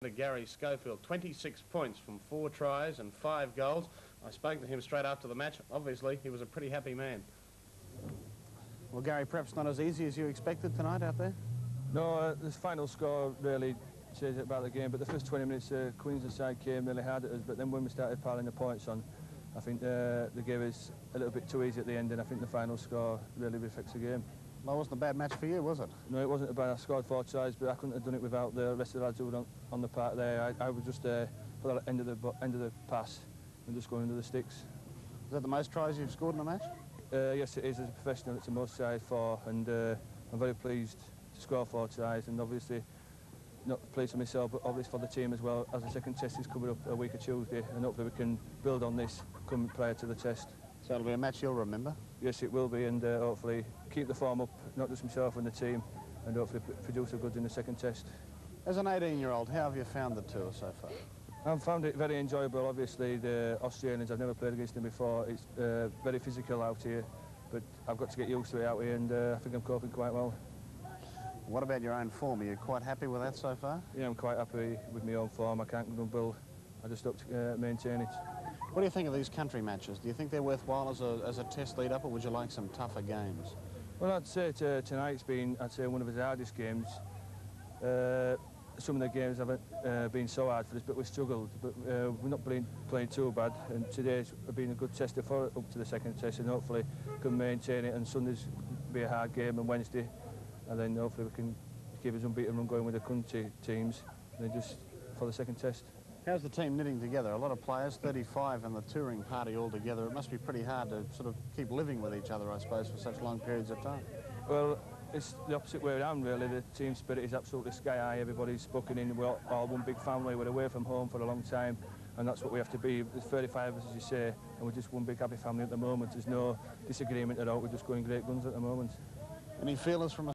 to Garry Schofield. 26 points from four tries and five goals. I spoke to him straight after the match. Obviously, he was a pretty happy man. Well, Garry, perhaps not as easy as you expected tonight out there? No, uh, the final score really says it about the game, but the first 20 minutes, uh, Queensland side came really hard at us, but then when we started piling the points on, I think uh, they gave us a little bit too easy at the end, and I think the final score really reflects the game. Well, it wasn't a bad match for you, was it? No, it wasn't a bad. I scored four tries, but I couldn't have done it without the rest of the lads who were on, on the part there. I, I was just uh, for the end of the end of the pass and just going into the sticks. Is that the most tries you've scored in a match? Uh, yes, it is. As a professional, it's the most tries for, and uh, I'm very pleased to score four tries, and obviously not pleased for myself, but obviously for the team as well, as the second test is coming up a week of Tuesday, and hopefully we can build on this coming prior to the test. So it'll be a match you'll remember? Yes, it will be, and uh, hopefully keep the form up, not just myself and the team, and hopefully produce a good in the second test. As an 18-year-old, how have you found the tour so far? I've found it very enjoyable. Obviously, the Australians, I've never played against them before. It's uh, very physical out here, but I've got to get used to it out here, and uh, I think I'm coping quite well. What about your own form? Are you quite happy with that so far? Yeah, I'm quite happy with my own form. I can't grumble. I just hope to uh, maintain it. What do you think of these country matches? Do you think they're worthwhile as a, as a test lead-up, or would you like some tougher games? Well, I'd say to, tonight's been, I'd say, one of his hardest games. Uh, some of the games haven't uh, been so hard for us, but we've struggled. But uh, we're not playing, playing too bad, and today's been a good test for up to the second test, and hopefully can maintain it. And Sunday's be a hard game, and Wednesday, and then hopefully we can keep us unbeaten run going with the country teams, and then just for the second test. How's the team knitting together? A lot of players, 35 and the touring party all together. It must be pretty hard to sort of keep living with each other, I suppose, for such long periods of time. Well, it's the opposite way around, really. The team spirit is absolutely sky high. Everybody's spoken in. We're all one big family. We're away from home for a long time, and that's what we have to be. There's 35 of us, as you say, and we're just one big happy family at the moment. There's no disagreement at all. We're just going great guns at the moment. Any feelers from